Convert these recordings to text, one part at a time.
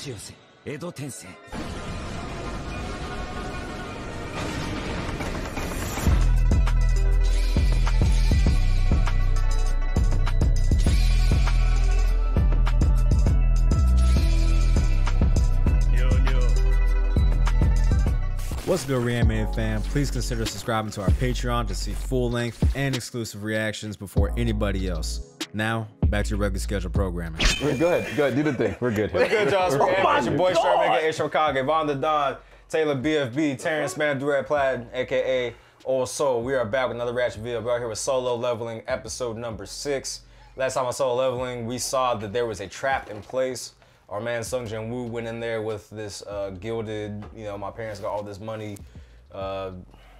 ち寄せ江戸転生 What's good, Reanimated fam? Please consider subscribing to our Patreon to see full length and exclusive reactions before anybody else. Now, back to your regular scheduled programming. We're good. Good. Do the thing. We're good. What's good, y'all? It's Reanimated. It's your boy Sharp, aka Shermkage, Von the Don, Taylor BFB, Terrence Man Durant Plaid, aka Old Soul. We are back with another Ratchet video. We're out here with solo leveling, episode number six. Last time I saw leveling, we saw that there was a trap in place. Our man Sung Jin Woo went in there with this uh, gilded, you know, my parents got all this money. Uh,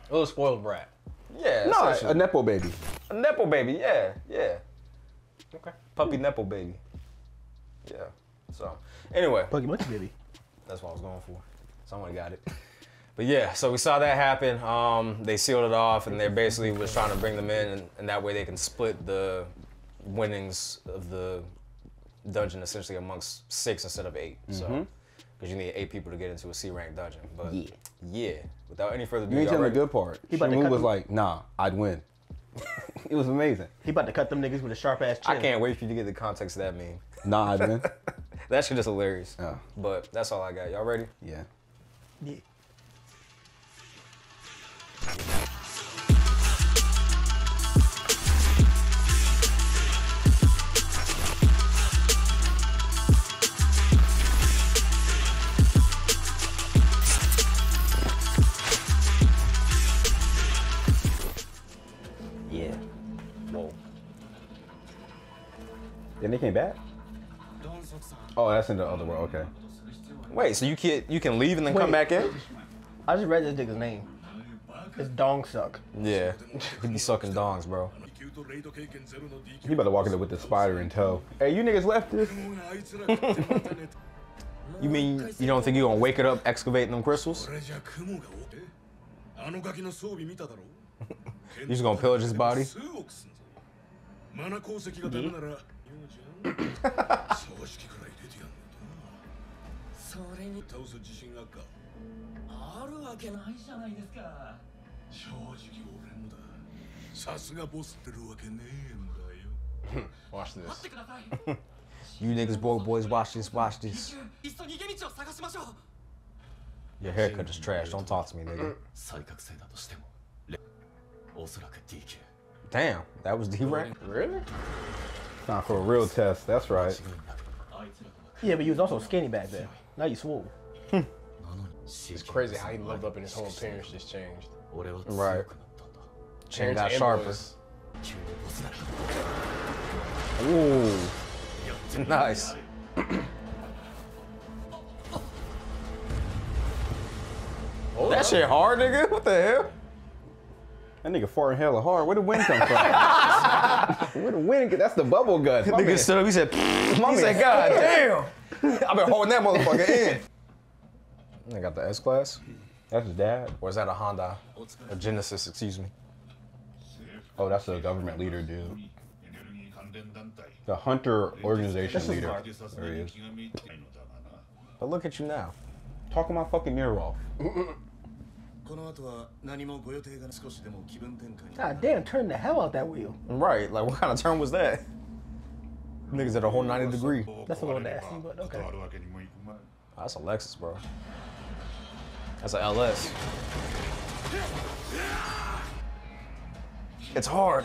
A little spoiled brat. yeah, No, a nepo baby. a nepo baby. Yeah, yeah. Okay. Puppy nepo baby. Yeah. So, anyway. Buggy Monkey baby. That's what I was going for. Someone got it. But yeah, so we saw that happen. Um, they sealed it off, and they basically was trying to bring them in, and, and that way they can split the winnings of the dungeon essentially amongst six instead of 8 So, because you need eight people to get into a C rank dungeon. But Yeah. yeah, without any further ado, You ain't telling the good part. about Shamu was like, nah, I'd win. it was amazing. He about to cut them niggas with a sharp ass chin. I can't wait for you to get the context of that meme. Nah, I'd win. That shit is hilarious. Yeah. But that's all I got. Y'all ready? Yeah. Yeah. Yeah. And they came back. Oh, that's in the other world. Okay. Wait, so you can you can leave and then come back in? I just read this nigga's name. It's Dong Suck. Yeah, he be sucking dongs, bro. You better walk in there with the spider in tow. Hey, you niggas left this? you mean you don't think you're gonna wake it up excavating them crystals? you just gonna pillage his body? すんぞマナ鉱石がダメなら言うじゃん葬式くらい入れてやんのとそれに倒す自信あっかあるわけないじゃないですか正直俺もださすがボスってるわけねえんだよ Watch 待っ this. てください You niggas, broke boys, watch this, watch this. いっそ逃げ道を探しましょう Your haircut is trash. Don't talk to me, nigga. 再覚醒だとしてもレおそらく DQ Damn, that was D rank. Really? Time for a real test. That's right. Yeah, but he was also skinny back then. Now you swole. Hmm. it's crazy how he lived up and his whole appearance just changed. Right. Changed out sharper. Ooh. Nice. oh, that shit hard, nigga. What the hell? That nigga farting hella hard. Where did wind come from? We're. That's the bubble gun. Nigga stood up. He said, my he said, God damn. I've been holding that motherfucker in. I got the S class. That's his dad. Or is that a Honda? A Genesis, excuse me. Oh, that's the government leader, dude. The Hunter organization leader. There he is. But look at you now. Talking my fucking ear off. この後は何もご予定が少しでも気分転換に God damn, turn the hell out that wheel. Right, like what kind of turn was that? Niggas at a whole 90 degree. That's a little nasty, but okay. 断るわけにもいくまい That's a Lexus, bro. That's a LS. It's hard.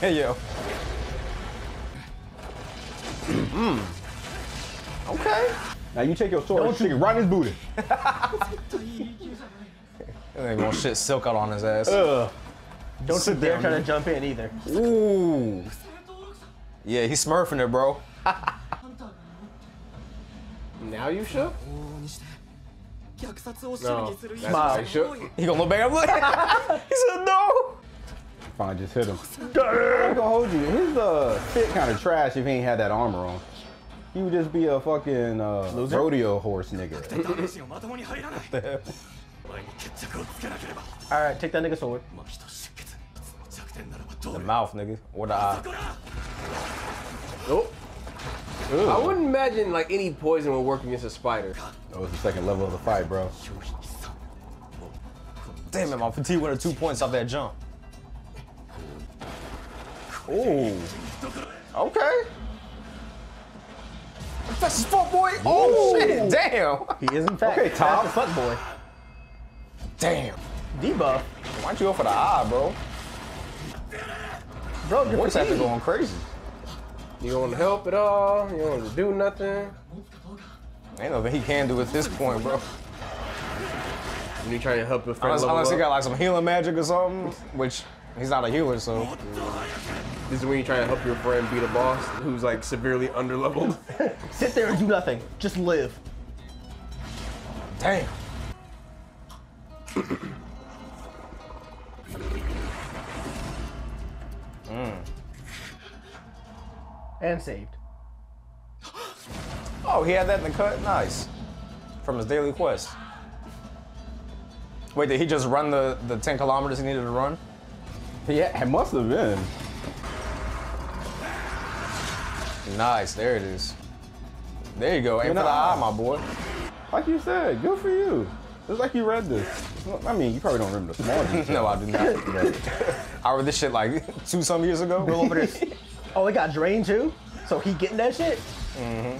Hey, yo. mm. Okay. Now you take your sword Don't and you. right in his booty. ain't gonna shit silk out on his ass. Ugh. Don't Sit there trying try to jump in either. Ooh. Yeah, he's smurfing it, bro. now you shook? No, Smile. Shook. He gonna look back up. He said no. Fine, just hit him. I'm gonna hold you. His uh, fit kind of trash if he ain't had that armor on. He would just be a fucking uh, rodeo horse nigga. All right, take that nigga sword. The mouth, nigga, or the eye. Nope. I wouldn't imagine like any poison would work against a spider. That was the second level of the fight, bro. Damn it, my fatigue went two points off that jump. Ooh. Okay. That's his fuck boy. Oh shit! Damn. He is in fact Okay, Tom. That's the fuck boy. Damn. Debuff. Why don't you go for the eye, bro? Bro, your Voice actor fatigue. going crazy. You don't want to help at all. You don't want to do nothing. Ain't nothing he can do at this point, bro. And you trying to help your friend Unless, level unless he got like some healing magic or something, which he's not a healer, so. This is when you're trying to help your friend beat a boss who's like severely underleveled. Sit there and do nothing. Just live. Damn. Mm. And saved. Oh, he had that in the cut? Nice. From his daily quest. Wait, did he just run the, the 10 kilometers he needed to run? Yeah, it must have been. Nice, there it is. There you go. Aim for the eye, my boy. Like you said, good for you. It's like you read this. I mean, you probably don't remember the small details. No, I do not. I read this shit like two some years ago. Go over this. Oh, it got drained too? So he getting that shit? Mm-hmm.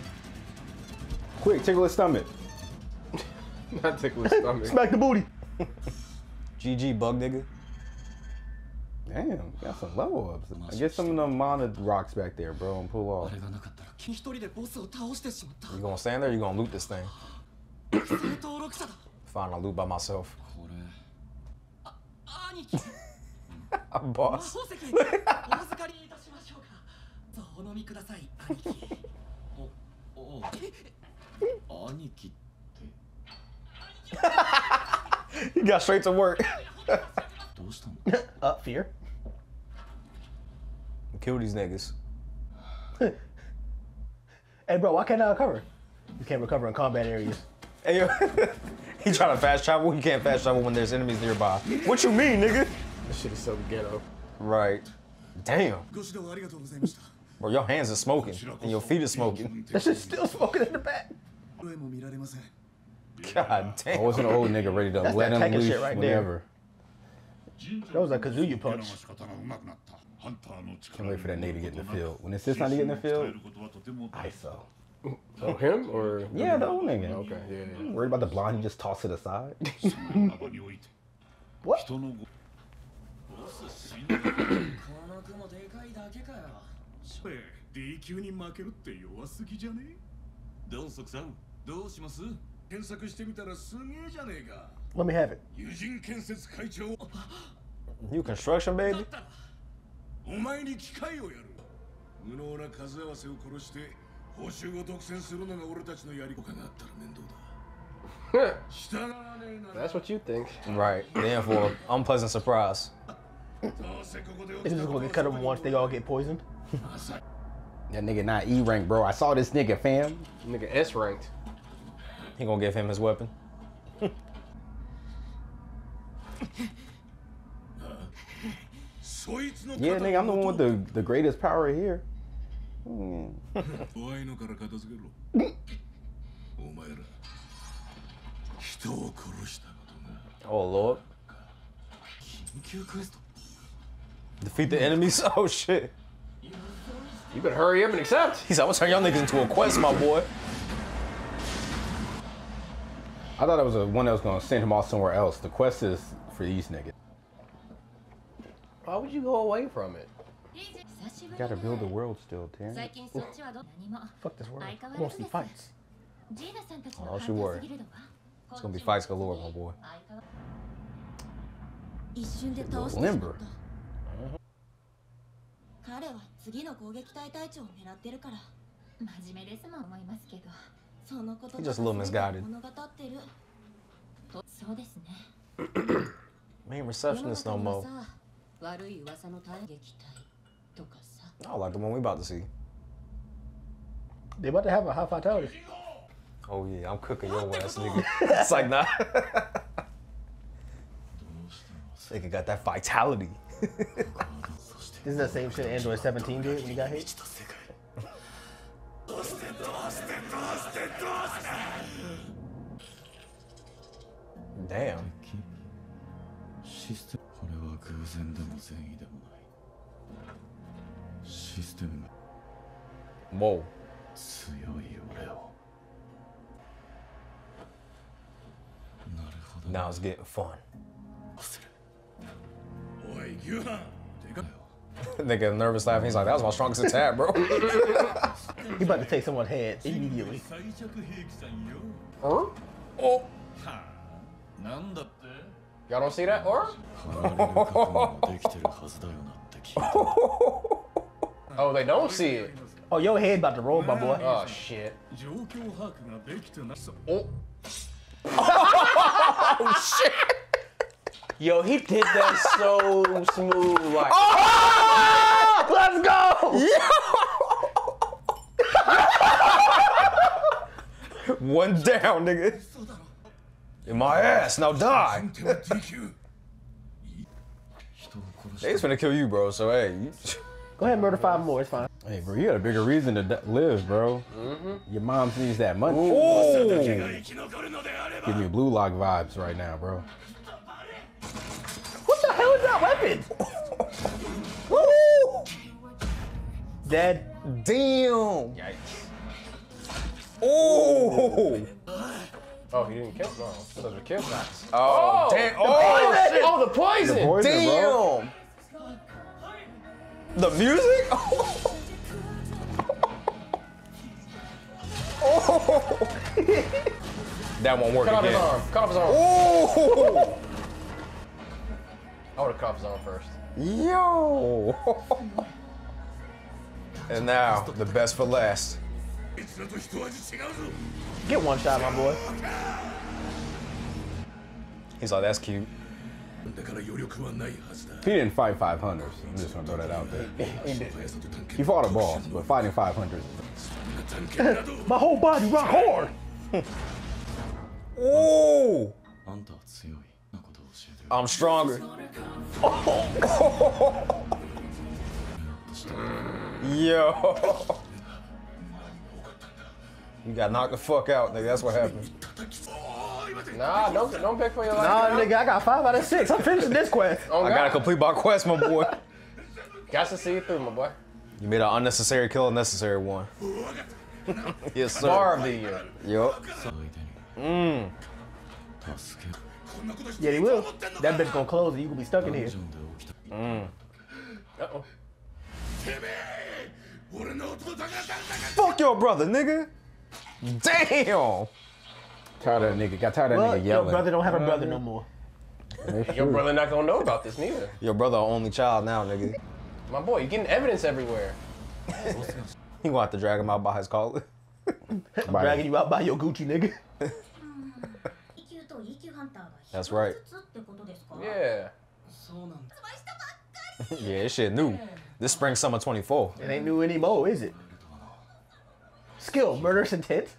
Quick, tickle his stomach. Not tickle his stomach. Smack the booty. GG, bug nigga. Damn, got some level ups. Get some of them mana rocks back there, bro, and pull off. You gonna stand there? You gonna loot this thing? Fine, I'll loot by myself. Boss. he got straight to work uh, fear. Kill these niggas. hey, bro, why can't I recover? You can't recover in combat areas. Hey, yo. he trying to fast travel. You can't fast travel when there's enemies nearby. What you mean, nigga? This shit is so ghetto. Right. Damn. Bro, your hands are smoking and your feet are smoking. That shit's still smoking in the back. God damn. I wasn't an old nigga ready to That's let him leave right whenever. There. That was a Kazuya punch. Can't wait for that nigga to get in the field. When it's his time to get in the field, ISO. Oh, him or yeah, the old nigga. Okay, yeah. yeah. I'm worried about the blonde. You just toss it aside. what? 人のごこの雲でかいだけかよ D 級に負けるって弱すぎじゃねどうそくさんどうします検索してみたらすげえじゃねえか Let me have it. 友人建設会長 You construction, baby? お前に機会をやる無能な数合わせを殺して報酬を独占するのが俺たちのやり方があったら面倒だ従わねえなら That's what you think. Right. Then for an unpleasant surprise. どうせここで It's just gonna get cut them once they all get poisoned. That nigga not E rank, bro. I saw this nigga, fam. Nigga S ranked. He gonna give him his weapon. yeah, nigga, I'm the one with the, the greatest power here. Oh, Lord. Defeat the enemies? Oh, shit. You better hurry up and accept. He's said, I'm gonna turn y'all niggas into a quest, my boy. I thought it was a one that was gonna send him off somewhere else. The quest is for these niggas. Why would you go away from it? You gotta build the world still, Terry. Fuck this world. Mostly fights. Oh, don't you worry. It's gonna be fights galore, my boy. Mm-hmm. Limber. Uh -huh. は次の攻撃隊隊長を狙ってるから真面目ですもん思いますけどそのこと He's just a little misguided. 物語ってるとそうですね We ain't 世の receptionist 中 no には more. さ悪い噂の対撃隊とかさ I like the one we about to see. They about to have a high fatality. Oh yeah, I'm cooking your ass, nigga. It's like nah. Nigga got that vitality. This is the same shit Android 17 did when you got hit. Damn. システムこれは偶然でも善意でもないシステムが Whoa. 強い俺をなるほど Now it's getting fun. おい牛飯でかよ Nigga nervous laughing. He's like, that was my strongest attack, bro. He about to take someone's head immediately. 最弱兵器さんよ Or? Oh. Y'all don't see that aura? oh, they don't see it. Oh, your head about to roll, my boy. Oh, shit. Oh. oh, shit. Yo, he did that so smooth. Like, oh, let's go. One down, nigga. In my ass, now die. They's gonna kill you, bro. So hey, go ahead, murder five more. It's fine. Hey, bro, you had a bigger reason to live, bro. Mm -hmm. Your mom needs that money. Ooh. Give me blue lock vibes right now, bro. What the hell is that weapon? Dead. Damn. Yikes. Oh oh, he didn't kill. No, oh, those are kill shots. Oh, oh damn. Oh, shit. Oh, the poison. Poison, bro. Damn. The music? Oh. that won't work Cut off his arm. Cut off his arm. Oh. I would have cut off his arm first. Yo. Oh. and now, the best for last. Get one shot, my boy. He's like, that's cute. He didn't fight 500s. I'm just gonna throw that out there. he fought a boss, but fighting 500s. my whole body rock hard. oh. I'm stronger. Yo. You got knocked the fuck out, nigga. That's what happened. Nah, don't don't pick for your life. Nah, nigga, I got five out of six. I'm finishing this quest. Oh, I gotta complete my quest, my boy. got to see you through, my boy. You made an unnecessary kill, a necessary one. yes, sir. Bar of the year. Yup. Mmm. Yeah, he will. That bitch gonna close and you gonna be stuck in here. Mmm. Uh-oh. Fuck your brother, nigga! Damn! Tired of that nigga. Got tired of that nigga yelling. Your brother don't have a uh-huh. brother no more. Your brother not gonna know about this neither. Your brother only child now, nigga. My boy, you getting evidence everywhere. you gonna have to drag him out by his collar. dragging you out by your Gucci, nigga. That's right. Yeah. yeah, this shit new. This spring summer 24. It ain't new anymore, is it? Skill, murderous intent.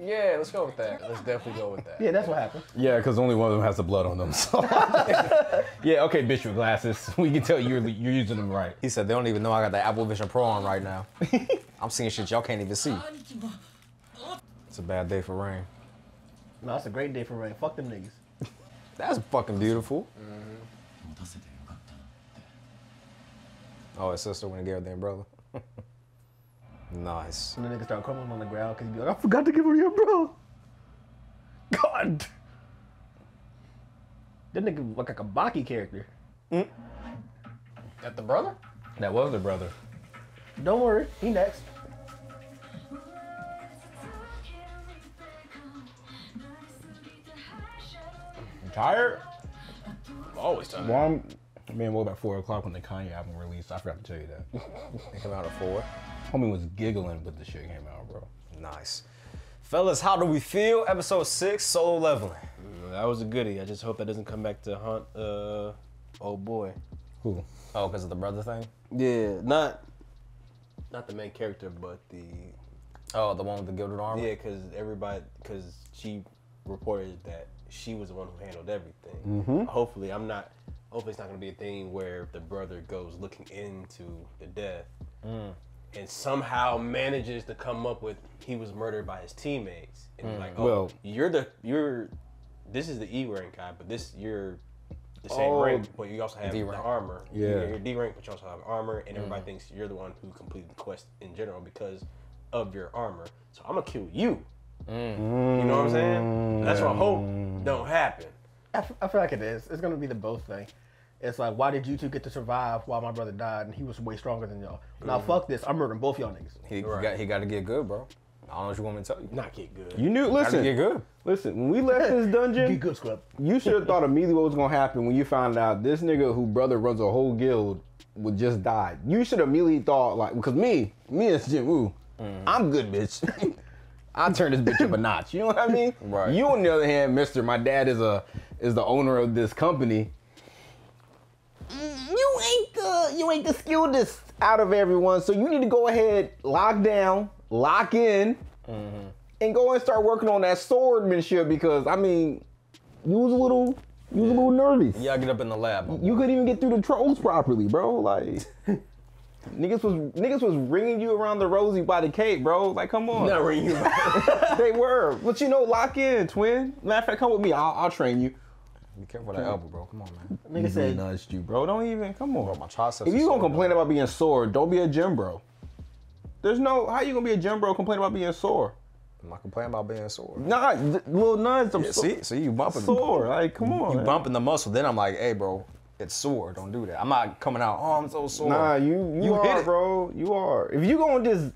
Yeah, let's go with that. Let's definitely go with that. Yeah, that's what happened. Yeah, because only one of them has the blood on them. So. yeah, okay, bitch with glasses. We can tell you're you're using them right. He said they don't even know I got the Apple Vision Pro on right now. I'm seeing shit y'all can't even see. It's a bad day for rain. No, it's a great day for rain. Fuck them niggas. That's fucking beautiful. Mm -hmm. Oh, his sister went and gave her their brother. nice. And the niggas start crumbling on the ground because he be like, I forgot to give her your bro. God. That nigga look like a Baki character. Mm. That the brother? That was the brother. Don't worry, he next. You tired? Always tired. Well, I'm, I mean, woke at 4 o'clock when the Kanye album released. I forgot to tell you that. It came out at four. Homie was giggling, but the shit came out, bro. Nice. Fellas, how do we feel? Episode six, solo leveling. That was a goodie. I just hope that doesn't come back to haunt uh old boy. Who? Oh, because of the brother thing? Yeah, not not the main character, but the Oh, the one with the gilded armor? yeah, because everybody because she reported that she was the one who handled everything. Hopefully, I'm not. Hopefully, it's not gonna be a thing where the brother goes looking into the death and somehow manages to come up with he was murdered by his teammates. And be like, oh, Well- you're the you're this is the E rank guy, but this you're the same Oh, rank, but you also have D the rank. armor. Yeah. Mm. You're, you're D rank, but you also have armor, and everybody thinks you're the one who completed the quest in general because of your armor. So I'm gonna kill you. Mm. You know what I'm saying? That's what I hope don't happen. I, f- I feel like it is. It's gonna be the both thing. It's like, why did you two get to survive while my brother died and he was way stronger than y'all? Now mm. fuck this. I'm murdering both y'all niggas. He, he Right. got he got to get good, bro. I don't know what you want me to tell you. Not get good. You knew. Got to Listen, get good. listen. When we left this Be dungeon, good, scrub. you should have thought immediately what was gonna happen when you found out this nigga who brother runs a whole guild would just die. You should have immediately thought like, because me, me and Jin Woo, mm. I'm good, bitch. I turn this bitch up a notch. You know what I mean? Right. You on the other hand, Mister, my dad is a is the owner of this company. You ain't the you ain't the skilledest out of everyone, so you need to go ahead, lock down, lock in, mm-hmm. and go and start working on that swordmanship because I mean, you was a little you was a little nervous. You gotta get up in the lab. my. You couldn't even get through the trolls properly, bro. Like niggas was niggas was ringing you around the rosy by the cake, bro. Like, come on. Not ring you. they were. But you know, lock in, twin. Matter of fact, come with me. I'll, I'll train you. Be careful with that elbow, bro. Come on, man. Nigga He said, nudged you, bro. Don't even come on. Bro, my triceps. if you gonna complain about being sore, don't be a gym bro. There's no how you gonna be a gym bro complaining about being sore. I'm not complaining about being sore. Nah, little nuts. I'm Yeah, so- see, see, you bumping. sore. Like, come on. You man. bumping the muscle. Then I'm like, hey, bro, it's sore. Don't do that. I'm not coming out. Oh, I'm so sore. Nah, you you, You are, bro. You are. If you gonna just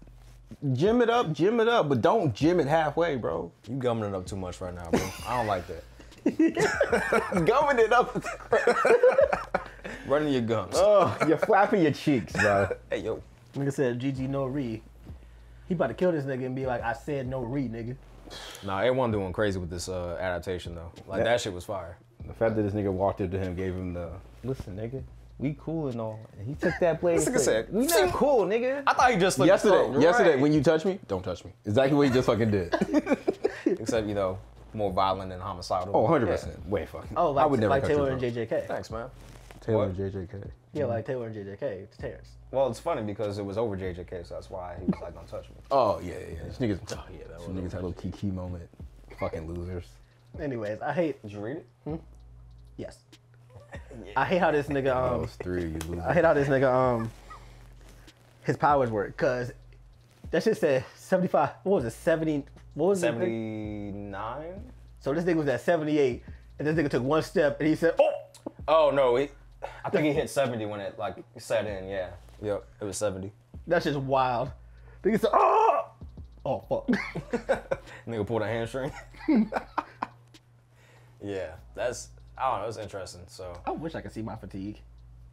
gym it up, gym it up, but don't gym it halfway, bro. You gumming it up too much right now, bro. I don't like that. Gumming it up. Running your gums. oh, you're flapping your cheeks, bro. hey, yo. nigga said, GG no re. He about to kill this nigga and be like, I said no re, nigga. Nah, everyone doing crazy with this uh, adaptation though. Like Yeah. that shit was fire. The fact that this nigga walked up to him, gave him the listen, nigga. We cool and all. And he took that blade. This and nigga said, said, "We "See, not cool, nigga." I thought he just looked Yesterday, yesterday, Right. when you touch me, don't touch me. Exactly what he just fucking did. except you know more violent and homicidal. Oh, 100 Yeah. percent. Wait, fuck. Oh, like, I would never like Taylor and. JJK. Thanks, man. Taylor What? and JJK. Yeah, like Taylor and JJK. It's Terrence. Well, it's funny because it was over JJK, so that's why he was like, "Don't touch me." Oh yeah, yeah. yeah. These niggas. Oh, yeah, that These was niggas had a little kiki moment. Fucking losers. Anyways, I hate, Did you read it? Hmm? yes. I hate how this nigga, um, Those three, you losers. I hate how this nigga, um, his powers work. Cause that shit said 75, what was it, 70, what was? Seventy-nine. So this nigga was at 78, and this nigga took one step, and he said, oh! Oh no, he, I think he hit seventy when it like set in. Yeah. Yep. It was seventy. That's just wild. Nigga said, oh! Oh, fuck. Nigga pulled a hamstring. yeah, that's I don't know. It's interesting. So I wish I could see my fatigue.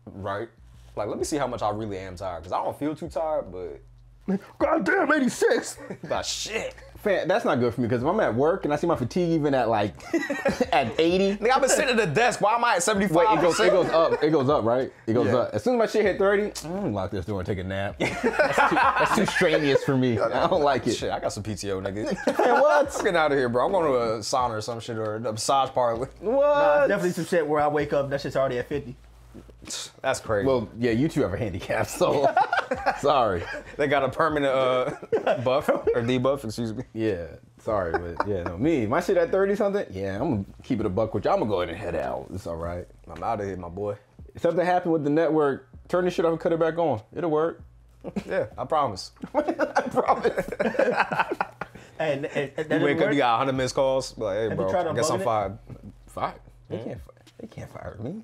right, like let me see how much I really am tired because I don't feel too tired, but God damn, 86. but shit. Fan, that's not good for me because if I'm at work and I see my fatigue even at like at 80. Nigga, I've been sitting at the desk. Why am I at seventy-five? Wait, it goes, it goes up. It goes up, right? It goes Yeah. up. As soon as my shit hit 30, I'm gonna lock this door and take a nap. That's too, that's too strenuous for me. I don't like it. Shit, I got some PTO, nigga. Man, what? I'm getting out of here, bro. I'm going to a sauna or some shit or a massage parlor. What? it's definitely some shit where I wake up, that shit's already at 50. That's crazy. well, yeah, you two have a handicap, so sorry. they got a permanent uh, buff or debuff, excuse me. Yeah, sorry, but yeah, no, me, my shit at 30 something, yeah, I'm gonna keep it a buck with you. I'm gonna go ahead and head out. It's all right. I'm out of here, my boy. If something happened with the network, turn this shit off and cut it back on. It'll work. Yeah, I promise. I promise. And, and, and You didn't wake up, you got 100 missed calls. Like, hey, Have bro, I guess I'm unplugging it? fired. Fire. They can't. They can't fire me.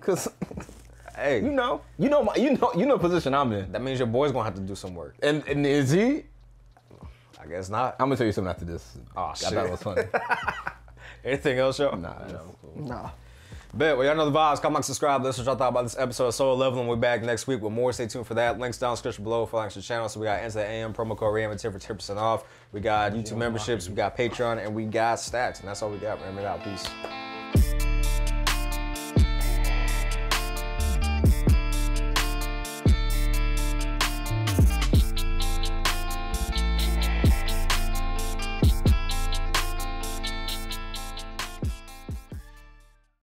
Cause Hey, you know, you know my, you know, you know the position I'm in. that means your boy's gonna have to do some work. And, and is he? I guess not. I'm gonna tell you something after this. Oh, Aw, I thought shit. it was funny. Anything else, yo? nah, no. Nah. Bet. Well, y'all know the vibes. Comment, subscribe. Let us know what y'all thought about this episode of Solo Leveling. We're back next week with more. Stay tuned for that. Links down in the description below for links to the channel. So we got Into the AM promo code RAM for 10% off. We got YouTube memberships. We got Patreon, and we got stacks. And that's all we got. Remember that. Peace.